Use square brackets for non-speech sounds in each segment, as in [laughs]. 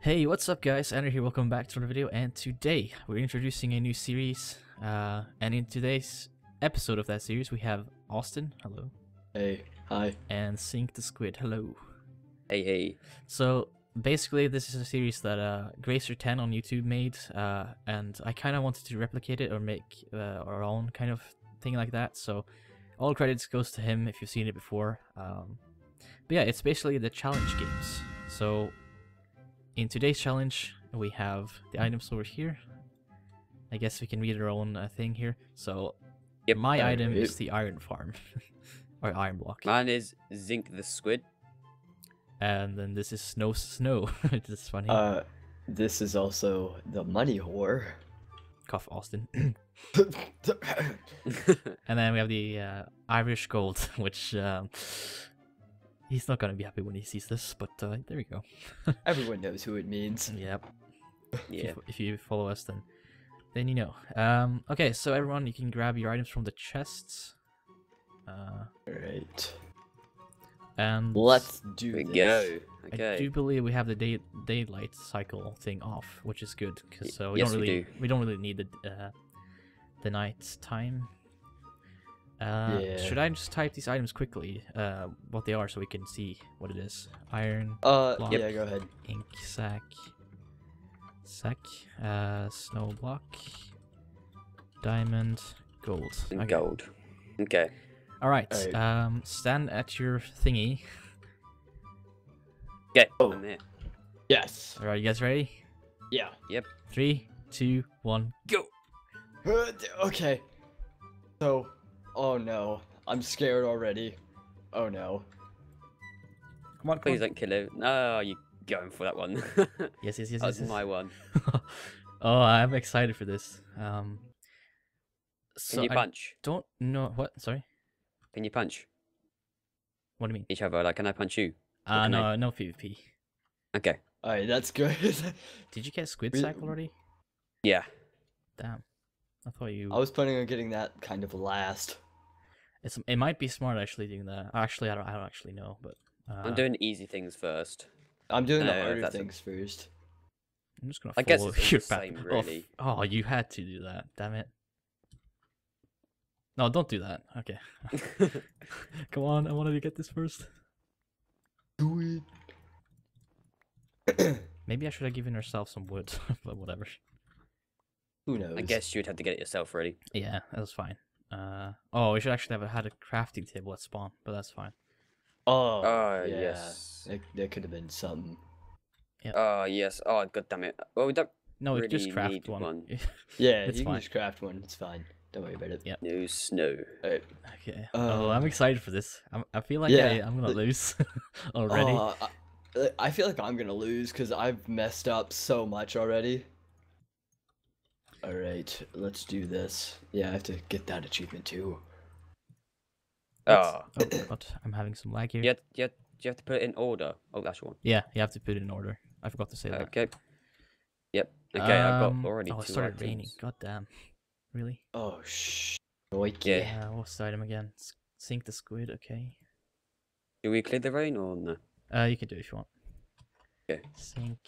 Hey, what's up guys? Andrew here, welcome back to another video, and today we're introducing a new series, uh, and in today's episode of that series we have Austin, hello, Hey, hi. and Zinc the Squid, hello. Hey, hey. So, basically this is a series that uh, Graser10 on YouTube made, uh, and I kind of wanted to replicate it or make uh, our own kind of thing like that, so all credits goes to him if you've seen it before. Um, but yeah, it's basically the challenge games. So in today's challenge, we have the items over here. I guess we can read our own uh, thing here. So Yep. my item Alright. is the iron farm, [laughs] or iron block, Mine is Zinc the Squid. and then this is snow snow. [laughs] which is funny. Uh, this is also the money whore. Cough Austin. [coughs] and then we have the uh, Irish gold, [laughs] which um, he's not gonna be happy when he sees this, but uh, there we go. [laughs] Everyone knows who it means. Yep. If you yeah. If you follow us, then then you know. Um, okay, so everyone, you can grab your items from the chests. Uh, Alright. and Let's do We this. go. I do believe we have the day daylight cycle thing off, which is good because so we yes, don't we really we, don't really need the uh, the night time. Uh, Yeah. Should I just type these items quickly, uh, what they are, so we can see what it is? Iron, Uh, Block. yeah, go ahead. ink sack, sack, uh, snow block, diamond, gold. And Okay. gold. Okay. All right. Alright. Um, stand at your thingy. Okay. Oh. I'm here. Yes. All right, you guys ready? Yeah. Yep. Three, two, one, go. Uh, d- okay. So, oh no. I'm scared already. Oh no. Come on, Please don't kill it. No, you going for that one. [laughs] Yes, yes, yes, That's yes. yes. my one. [laughs] oh, I'm excited for this. Um, so Can you I punch? don't know what. Sorry, Can you punch what do you mean? each other? Like, can I punch you? Uh, no, I- no PvP. Okay. Alright, that's good. [laughs] Did you get squid We- sack already? Yeah. Damn, I thought you. I was planning on getting that kind of last. It's it might be smart actually doing that. Actually, I don't. I don't actually know, but uh, I'm doing easy things first. I'm doing No, the harder that's a- things first. I'm just gonna. I guess follow it's all your the path. same, Oh, f- really. Oh, you had to do that. Damn it. No, don't do that. Okay. [laughs] [laughs] Come on, I wanted to get this first. Do it. [coughs] Maybe I should have given herself some wood, [laughs] but whatever. Who knows? I guess you'd have to get it yourself ready. Yeah, that was fine. Uh, oh, we should actually have had a crafting table at spawn, but that's fine. Oh, Oh, yeah. yes. That, that could have been something. Oh, yes. Oh, god damn it. Well, we don't No, we just Really craft need one. one. [laughs] Yeah, It's you can fine. just craft one. It's fine. Don't worry about it. Yeah. know snow. Alright. okay. oh, I'm excited for this. I'm, I feel like yeah, I, I'm gonna the- lose [laughs] already. Uh, I, I feel like I'm gonna lose because I've messed up so much already. Alright, let's do this. Yeah, I have to get that achievement too. Oh. oh [coughs] god, I'm having some lag here. You have, you, have, you have to put it in order. Oh, that's one. Yeah, you have to put it in order. I forgot to say that. Okay. Yep. Okay, I've Um, got already Oh, it two started items. raining. God damn. Really? Oh, sh. Oike. Yeah. Uh, what's the item again? Zinc the squid. Okay. Do we clear the rain or no? Uh, you can do it if you want. Okay. Zinc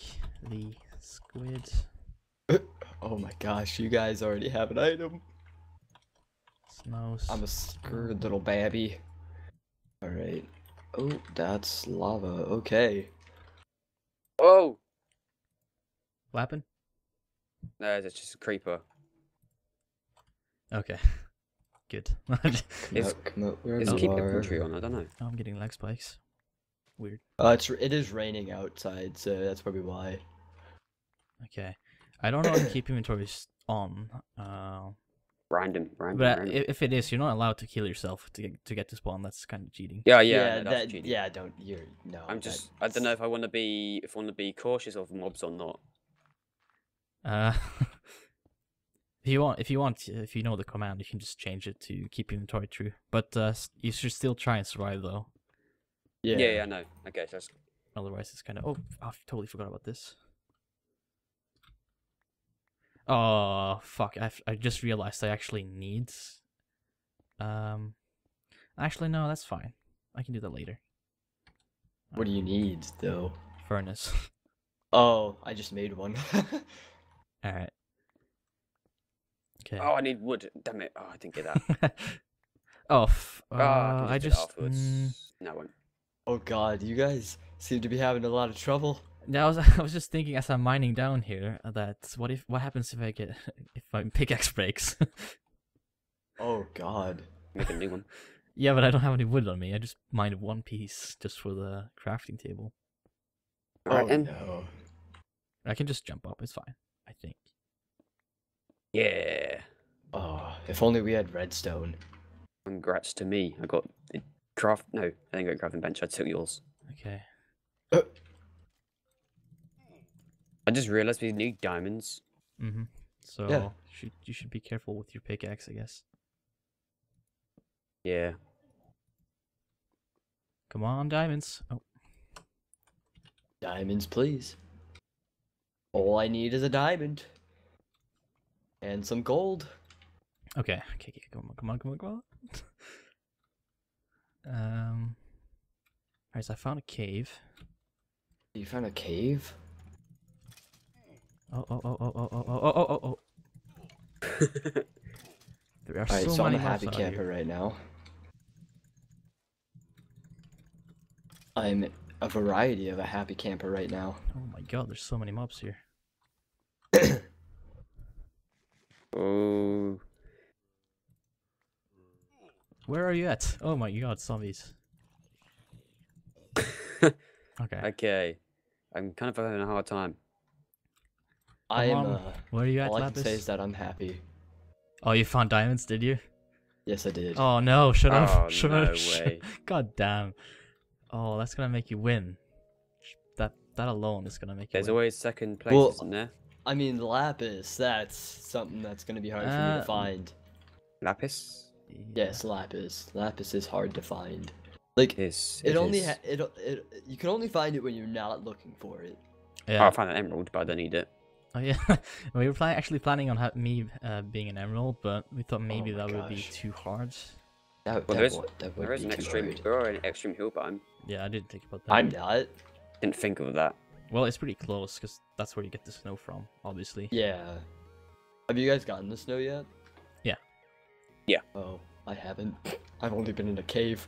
the squid. [laughs] Oh my gosh, you guys already have an item. Snows. I'm a scared little babby. Alright. Oh, that's lava. Okay. Oh! What happened? No, it's just a creeper. Okay. [laughs] Good. Come Is- out, come out where Is you keep are. inventory on? I don't know. Oh, I'm getting leg spikes. Weird. Uh, it's it is raining outside, so that's probably why. Okay. I don't know if keep inventory is on. Uh, Random, random, but random. i- if it is, you're not allowed to kill yourself to get, to get to spawn. That's kind of cheating. Yeah, yeah, no, that's that cheating. yeah. Don't you're no. I'm just, I don't know if I want to be, if I want to be cautious of mobs or not. Uh, [laughs] if you want, if you want, if you know the command, you can just change it to keep inventory true. But uh, you should still try and survive though. Yeah. Yeah, yeah, I know. Okay, so that's, Otherwise, it's kind of. Oh, I totally forgot about this. Oh fuck! I, f- I just realized I actually need. Um, actually no, that's fine. I can do that later. What do you need though? Furnace. [laughs] Oh, I just made one. [laughs] All right. Okay. Oh, I need wood. Damn it. Oh, I didn't get that. [laughs] oh, f- uh, Ah, I I just. mm, No, I won't. oh god, you guys seem to be having a lot of trouble. Yeah, I was [laughs] I was just thinking as I'm mining down here uh, that what if what happens if I get [laughs] if my pickaxe breaks? [laughs] Oh god. Make a new one. yeah, but I don't have any wood on me. I just mined one piece just for the crafting table. Alright oh then. no. I can just jump up. It's fine. I think. Yeah. Oh, if only we had redstone. Congrats to me. I got a craft. No, I didn't get a crafting bench. I took yours. Okay. I just realized we need diamonds. Mm-hmm. So Yeah. should you should be careful with your pickaxe, I guess. Yeah. Come on, diamonds. Oh, diamonds, please. All I need is a diamond. And some gold. okay. Okay. okay. Come on. Come on. Come on. Come on. [laughs] um. Alright, so I found a cave. You found a cave? Oh, oh, oh, oh, oh, oh, oh, oh, oh, oh. [laughs] There are Alright, so, so I'm a happy camper right now. I'm a variety of a happy camper right now. Oh my god, there's so many mobs here. [coughs] oh. Where are you at? Oh my god, zombies. [laughs] Okay. Okay. I'm kind of having a hard time. I'm on, uh, Where are you at, all I can Lapis? say is that I'm happy. Oh, you found diamonds, did you? Yes, I did. Oh no, shut up. Oh, shut no up. shut- way. [laughs] God damn. Oh, that's gonna make you win. That that alone is gonna make you There's win. always second place, Well- isn't there? I mean, lapis, that's something that's gonna be hard for me Uh, to find. Lapis? Yes, lapis. Lapis is hard to find. Like, It is. it, only is. ha- it, it you can only find it when you're not looking for it. Oh, I found an emerald, but I don't need it. Oh yeah. [laughs] we were plan- actually planning on ha- me uh, being an emerald, but we thought maybe my that would be too hard. That, Well, that, there is- would, that would There is an extreme. hard. There are an extreme hill biome. Yeah, I didn't think about that. I'm not. Didn't think of that. Well, it's pretty close because that's where you get the snow from, obviously. Yeah. Have you guys gotten the snow yet? Yeah. Yeah. Oh, I haven't. I've only been in a cave.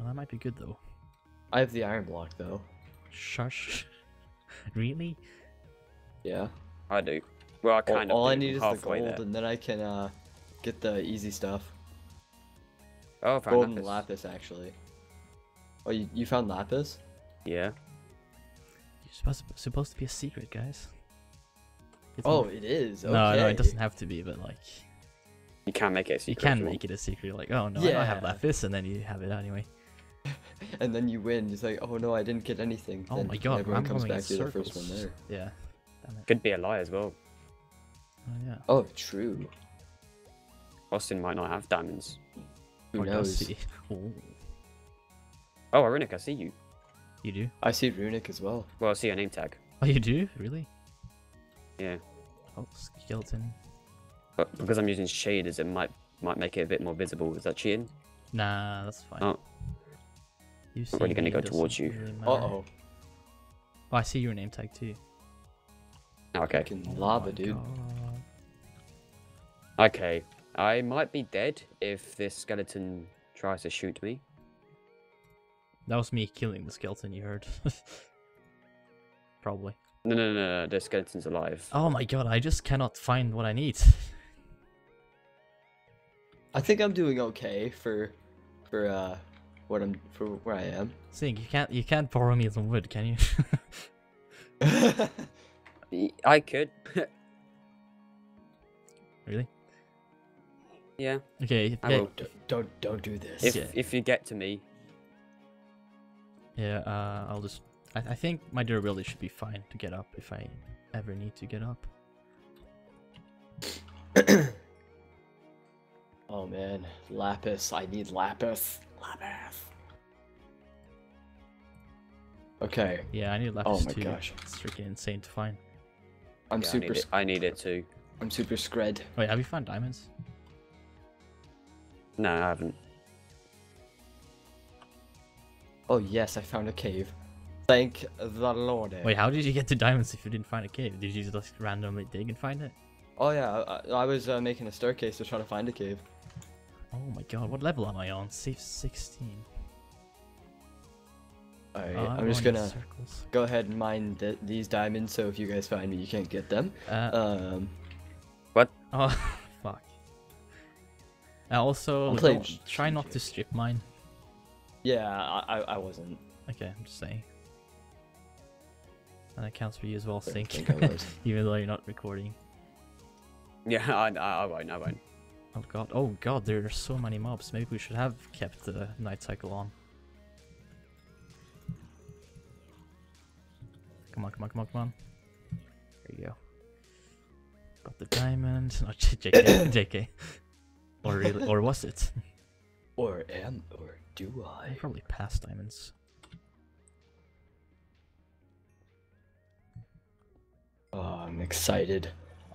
Oh, that might be good though. I have the iron block though. Shush. [laughs] really? Yeah. I do. Well, I All, kind of. all I do. need I'm is the gold, there. and then I can uh get the easy stuff. Oh, I found Gold and lapis. lapis, actually. Oh, you, you found lapis? Yeah. You're supposed to, supposed to be a secret, guys. It's Oh, not- it is. Okay. no, no, it doesn't have to be, but like You can't make it a you secret. can if make it a secret. Like, oh no, I don't have lapis, and then you have it anyway. [laughs] And then you win. It's like, oh no, I didn't get anything. Oh Then my god, everyone I'm comes back to the first one there. Yeah. Damn it. Could be a lie as well. Oh yeah. Oh, true. Austin might not have diamonds. Who Or knows? he? [laughs] Ooh, Oh, Runic, I see you. you do? I see runic as well. Well, I see your name tag. Oh, you do? Really? Yeah. Oh, skeleton. But because I'm using shaders, it might might make it a bit more visible. Is that cheating? Nah, that's fine. Oh. You Not really see gonna go towards you. really uh oh. Oh, I see your name tag too. Okay. Fucking lava, my dude. God. Okay. I might be dead if this skeleton tries to shoot me. That was me killing the skeleton you heard. [laughs] Probably. No, no, no, no. The skeleton's alive. Oh my god, I just cannot find what I need. I think I'm doing okay for, for uh, what I'm for where I am. Sing, you can't you can't borrow me some wood, can you? [laughs] [laughs] Y- I could. [laughs] really? yeah. Okay, I yeah, will. don't, don't don't do this. If Yeah. if you get to me, yeah. Uh, I'll just. I, I think my durability should be fine to get up if I ever need to get up. [coughs] oh man, lapis. I need lapis. Lapis. Okay, Yeah, I need lapis too. Oh my too. gosh. It's freaking insane to find. I'm yeah, I, super. need it. I need it too. I'm super scred. Wait, have you found diamonds? No, I haven't. Oh yes, I found a cave. Thank the Lord. Wait, how did you get to diamonds if you didn't find a cave? Did you just randomly dig and find it? Oh yeah, I, I was uh, making a staircase to try to find a cave. Oh my god, what level am I on? Safe 16. Alright, Oh, I'm just going in gonna Circles. go ahead and mine th- these diamonds. So if you guys find me, you can't get them. Uh, Um, [laughs] oh, fuck. I also, I'm playing don't- try not to strip mine. yeah, I I, I wasn't. Okay, I'm just saying. And that counts for you as well, I Zinc. think I was. [laughs] Even though you're not recording. Yeah, [laughs] I, I, I won't. I won't. Oh god, oh god, there are so many mobs. Maybe we should have kept the night cycle on. Come on, come on, come on, come on. There you go. Got the diamond. Oh, no, J- JK, [coughs] JK. Or really, or was it? [laughs] Or am or do I? Probably past diamonds. Oh, I'm excited.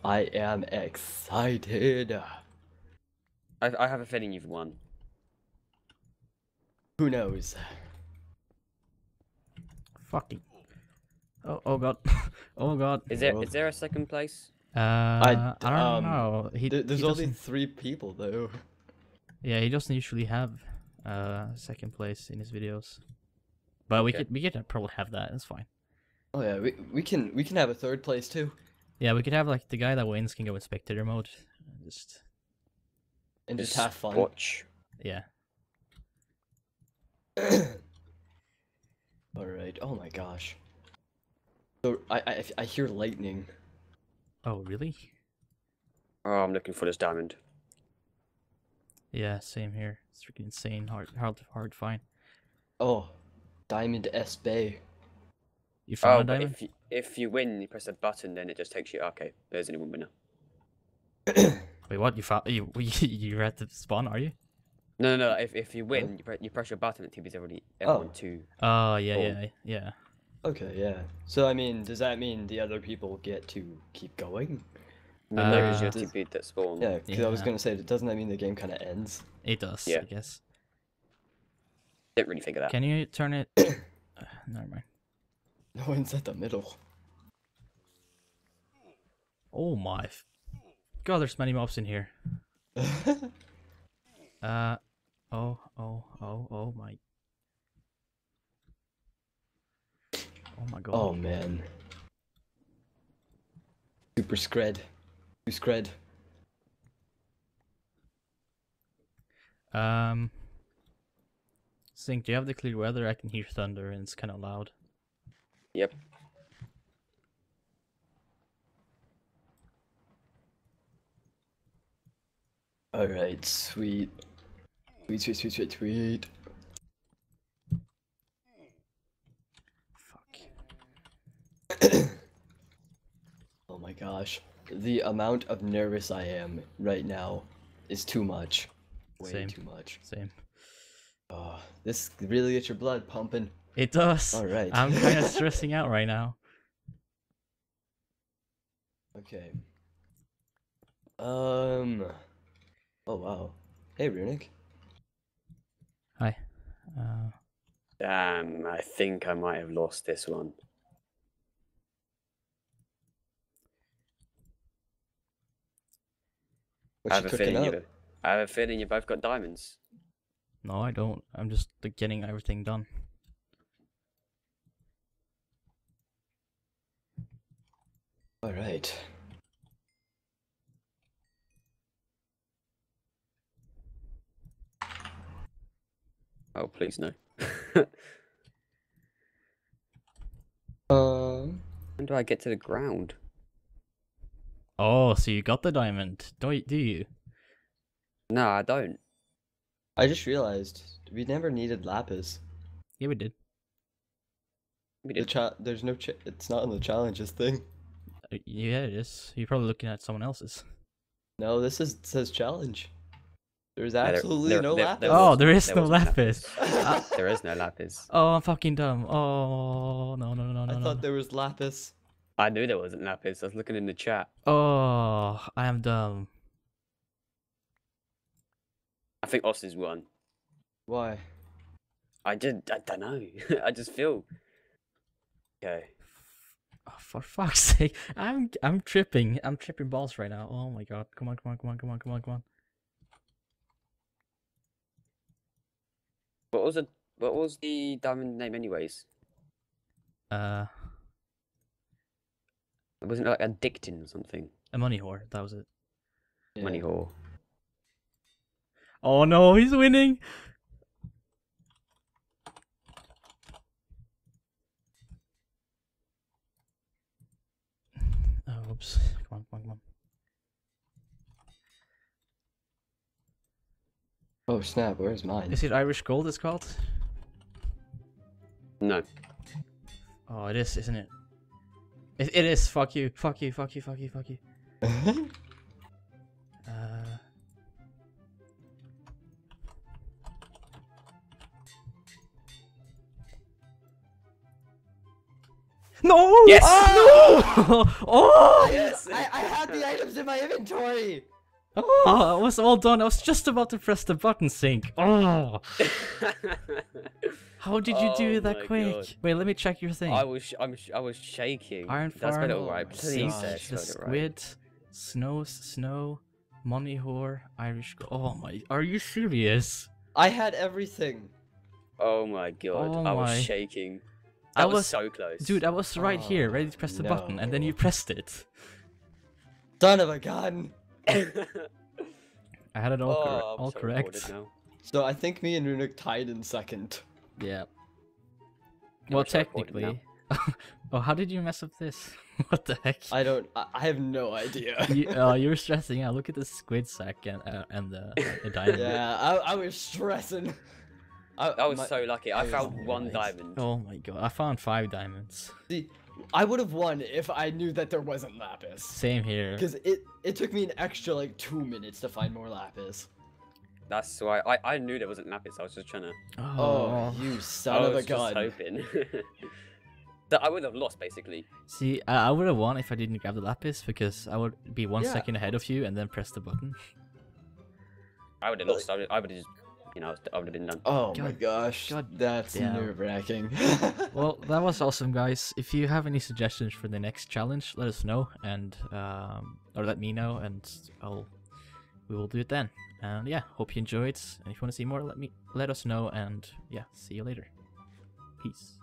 I am excited. I, I have a feeling you've won. Who knows? Fucking. Oh, oh god. [laughs] oh god. Is there Well- is there a second place? Uh, I, don't um, know. He, There- There's he only three people though. Yeah, he doesn't usually have uh second place in his videos. But we could we could probably have that. It's fine. Oh yeah, we we can we can have a third place too. Yeah, we could have like the guy that wins can go in spectator mode. Just And just Just have fun. Watch. yeah. [coughs] All right. Oh my gosh. So I I I hear lightning. Oh really? Oh, I'm looking for this diamond. Yeah, same here. It's freaking insane. Hard hard hard to find. Oh, Diamond S Bay. You Oh, found a but diamond? if you, if you win, you press a button, then it just takes you. Okay, there's only one winner. [coughs] Wait, what? You found you [laughs] you're at the spawn, are you? No, no, no. If if you win, you, pre- you press your button, and TV's already Oh. everyone two. Oh yeah, Oh. yeah, yeah. Okay, yeah. So I mean, does that mean the other people get to keep going? No, because Uh, you have to beat that spawn. Yeah, because I was gonna say, doesn't that mean the game kind of ends? It does, Yeah. I guess. Didn't really think of that. Can you turn it? [coughs] uh, never mind. No [laughs] one's at the middle. Oh my. God, there's many mobs in here. [laughs] Uh, oh, oh, oh, oh my. Oh my god. oh man. Super scred. Who scred? Um. Zinc, do you have the clear weather? I can hear thunder and it's kind of loud. Yep. All right, sweet. Sweet, sweet, sweet, sweet, sweet. [coughs] Oh my gosh. The amount of nervous I am right now is too much. Way Same. too much. Same. Oh, this really gets your blood pumping. It does. All right. I'm kind of [laughs] stressing out right now. Okay. Um. Oh wow. Hey, Runic. Hi. Uh, Damn, I think I might have lost this one. What I you have a cooking feeling up? you. I have a feeling you both got diamonds. no, I don't. I'm just like, getting everything done. All right. Oh, please no. Um. [laughs] When do I get to the ground? Oh, so you got the diamond, do you? Do you? No, I don't. I just realized we never needed lapis. Yeah, we did. We The did. cha- there's no. Ch- it's not in the challenges thing. Uh, Yeah, it is. You're probably looking at someone else's. No, this is says challenge. There's there- absolutely there- no there- lapis. Oh, there is there no wasn't lapis. [laughs] Ah. there is no lapis. Oh, I'm fucking dumb. Oh no no no no I no. thought no. there was lapis. I knew there wasn't lapis. I was looking in the chat. Oh, I am dumb. I think Austin's won. Why? I did. I don't know. [laughs] I just feel. Okay. Oh, for fuck's sake! I'm I'm tripping. I'm tripping balls right now. Oh my god! Come on! Come on! Come on! Come on! Come on! Come on! What was the What was the diamond name, anyways? Uh, Wasn't it like addicting or something? a money whore. That was it. Money Yeah. whore. Oh no! He's winning. [sighs] Oh, oops. Come on! Come on! Come on! Oh snap! Where's mine? Is it Irish Gold? It's called. No. Oh, it is, isn't it? It, it is. Fuck you. Fuck you. Fuck you. Fuck you. Fuck you. [laughs] Uh. No! Yes! No! [laughs] oh! Yes. I, I had the items in my inventory. Oh, it was all done. I was just about to press the button sync. Oh! [laughs] How did you do Oh that quick? God. Wait, let me check your thing. I was sh- I'm sh- I was shaking. Iron That's Farm, spelled it all right. oh my Please gosh. say the spelled it right. snow, snow, money whore, Irish. Go- oh my! Are you serious? I had everything. Oh my god, Oh I was my. shaking. I was, was- so close. Dude, I was right here, Oh, ready to press the oh, button, and then you pressed it. Son of a gun. [laughs] I had it all, cor- oh, I'm all so correct. So I think me and Runic tied in second. Yeah. Yeah, Well, we're so recorded now. technically. [laughs] oh, how did you mess up this? [laughs] what the heck? I don't. I, I have no idea. [laughs] you, uh, you were stressing out. Look at the squid sack and uh, and the, the diamond. yeah, I, I was stressing. I, I was my- so lucky. I I found was one right. diamond. Oh my god! I found five diamonds. See, I would have won if I knew that there wasn't lapis. Same here. Because it it took me an extra like two minutes to find more lapis. That's why I, I knew there wasn't lapis. I was just trying to. Oh, you [laughs] I son of a was just gun! hoping [laughs] that I would have lost basically. See, I, I would have won if I didn't grab the lapis because I would be one Yeah. second ahead of you and then press the button. I would have lost. I would, I would have just, you know, I would have been done. Oh my gosh, God that's damn. nerve wracking. [laughs] Well, that was awesome, guys. If you have any suggestions for the next challenge, let us know and um, or let me know, and I'll we will do it then. And yeah, hope you enjoyed. And if you want to see more, let me let us know. And yeah, see you later. Peace.